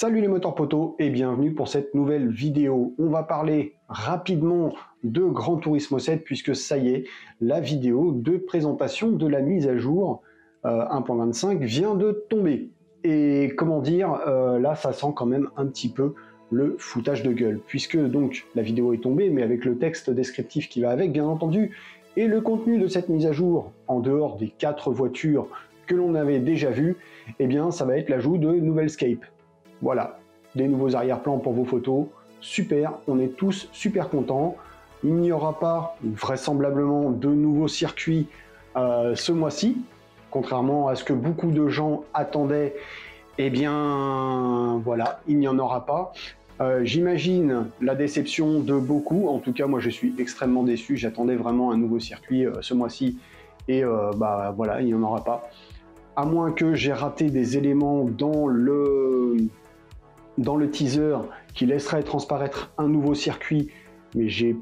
Salut les moteurs poteaux et bienvenue pour cette nouvelle vidéo. On va parler rapidement de Gran Turismo 7 puisque ça y est, la vidéo de présentation de la mise à jour 1.25 euh, vient de tomber. Et comment dire, euh, là ça sent quand même un petit peu le foutage de gueule puisque donc la vidéo est tombée mais avec le texte descriptif qui va avec bien entendu et le contenu de cette mise à jour en dehors des quatre voitures que l'on avait déjà vues, eh bien ça va être l'ajout de nouvelles scapes voilà, des nouveaux arrière-plans pour vos photos. Super, on est tous super contents. Il n'y aura pas vraisemblablement de nouveaux circuits euh, ce mois-ci, contrairement à ce que beaucoup de gens attendaient. Eh bien, voilà, il n'y en aura pas. Euh, j'imagine la déception de beaucoup. En tout cas, moi, je suis extrêmement déçu. J'attendais vraiment un nouveau circuit euh, ce mois-ci. Et bah voilà, il n'y en aura pas. À moins que j'ai raté des éléments dans le, dans le teaser qui laisserait transparaître un nouveau circuit, mais j'ai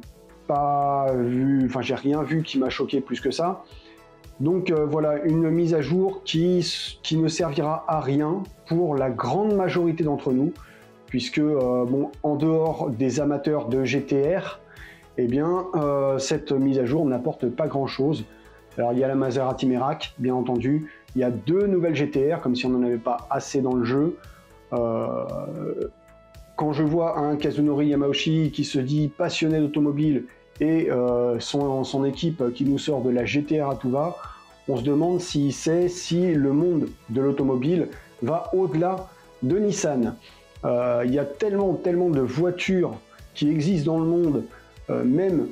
pas vu, enfin j'ai rien vu qui m'a choqué plus que ça. Donc euh, voilà, une mise à jour qui, qui ne servira à rien pour la grande majorité d'entre nous, puisque euh, bon, en dehors des amateurs de GTR, eh bien euh, cette mise à jour n'apporte pas grand chose. Alors il y a la Maserati Merak, bien entendu, il y a deux nouvelles GTR, comme si on n'en avait pas assez dans le jeu. Euh, quand je vois un Kazunori Yamauchi qui se dit passionné d'automobile et euh, son, équipe qui nous sort de la GTR à tout va, on se demande s'il sait si le monde de l'automobile va au-delà de Nissan. Euh, il y a tellement, tellement de voitures qui existent dans le monde, même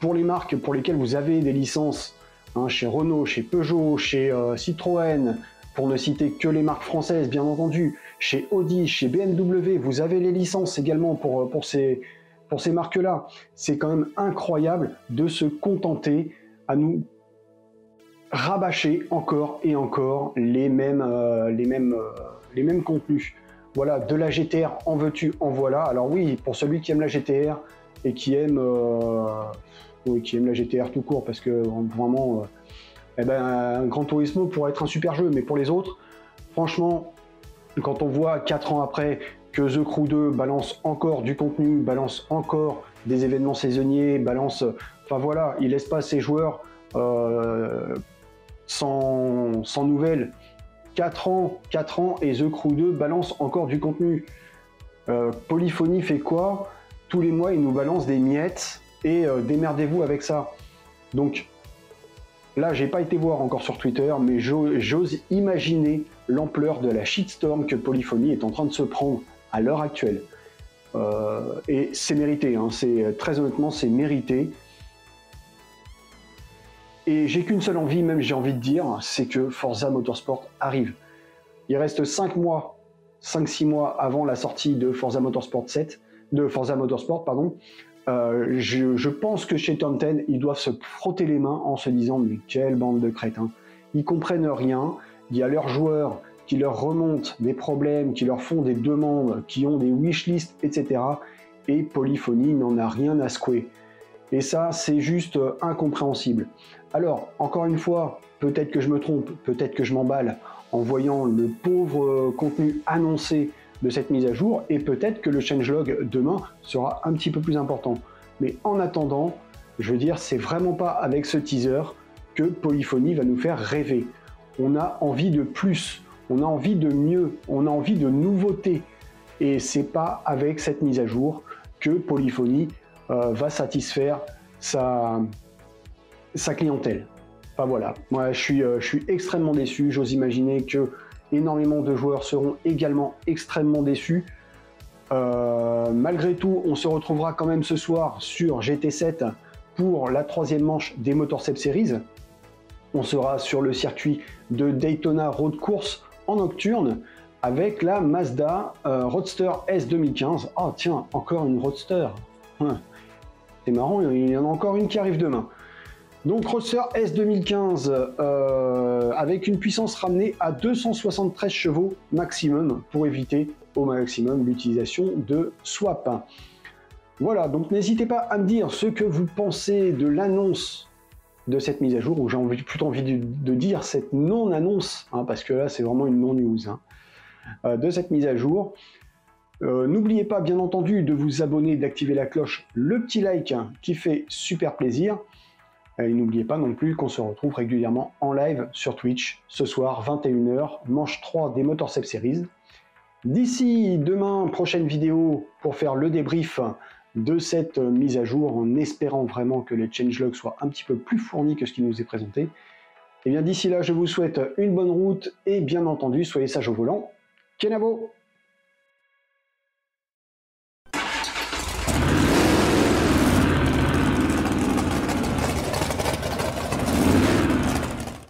pour les marques pour lesquelles vous avez des licences, hein, chez Renault, chez Peugeot, chez Citroën, pour ne citer que les marques françaises, bien entendu, chez Audi, chez BMW, vous avez les licences également pour, pour ces, pour ces marques-là. C'est quand même incroyable de se contenter à nous rabâcher encore et encore les mêmes, euh, les euh, contenus. Voilà, de la GTR, en veux-tu, en voilà. Alors oui, pour celui qui aime la GTR et qui aime, euh, la GTR tout court, parce que vraiment eh ben, un Gran Turismo pourrait être un super jeu. Mais pour les autres, franchement, quand on voit 4 ans après que The Crew 2 balance encore du contenu, balance encore des événements saisonniers, balance... Enfin voilà, il laisse pas ses joueurs euh, sans, sans, nouvelles. 4 ans, 4 ans et The Crew 2 balance encore du contenu. Euh, Polyphonie fait quoi? Tous les mois, il nous balance des miettes et euh, démerdez-vous avec ça. Donc Là, j'ai pas été voir encore sur Twitter, mais j'ose imaginer l'ampleur de la shitstorm que Polyphony est en train de se prendre à l'heure actuelle. Euh, et c'est mérité, hein, c'est très honnêtement, c'est mérité. Et j'ai qu'une seule envie, même j'ai envie de dire, c'est que Forza Motorsport arrive. Il reste 5 mois, 5-6 mois avant la sortie de Forza Motorsport 7, de Forza Motorsport, pardon. Euh, je, pense que chez Tom ils doivent se frotter les mains en se disant mais quelle bande de crétins. Ils comprennent rien. Il y a leurs joueurs qui leur remontent des problèmes, qui leur font des demandes, qui ont des wishlists, etc. Et Polyphonie n'en a rien à secouer. Et ça, c'est juste euh, incompréhensible. Alors, encore une fois, peut-être que je me trompe, peut-être que je m'emballe en voyant le pauvre euh, contenu annoncé de cette mise à jour et peut-être que le changelog demain sera un petit peu plus important. Mais en attendant, je veux dire, c'est vraiment pas avec ce teaser que Polyphonie va nous faire rêver. On a envie de plus, on a envie de mieux, on a envie de nouveautés. Et c'est pas avec cette mise à jour que Polyphonie euh, va satisfaire sa, sa clientèle. Enfin voilà, moi je suis, euh, je suis extrêmement déçu. J'ose imaginer que énormément de joueurs seront également extrêmement déçus. Euh, malgré tout, on se retrouvera quand même ce soir sur GT7 pour la troisième manche des Motorcept Series. On sera sur le circuit de Daytona Road Course en nocturne avec la Mazda euh, Roadster S 2015. Oh tiens, encore une Roadster. C'est marrant, il y en a encore une qui arrive demain. Donc Roadster S 2015 euh, avec une puissance ramenée à 273 chevaux maximum pour éviter au maximum l'utilisation de swap. Voilà, donc n'hésitez pas à me dire ce que vous pensez de l'annonce de cette mise à jour, ou j'ai plutôt envie de, dire cette non-annonce, hein, parce que là c'est vraiment une non-news, hein, euh, de cette mise à jour. Euh, n'oubliez pas bien entendu de vous abonner, d'activer la cloche, le petit like qui fait super plaisir. Et n'oubliez pas non plus qu'on se retrouve régulièrement en live sur Twitch ce soir 21h, manche 3 des Motorcept Series. D'ici demain, prochaine vidéo pour faire le débrief de cette mise à jour en espérant vraiment que les changelogs soient un petit peu plus fournis que ce qui nous est présenté. Et eh bien d'ici là, je vous souhaite une bonne route et bien entendu, soyez sages au volant. Kenavo